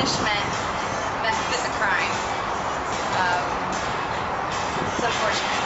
punishment messes with the crime. Um, it's unfortunate.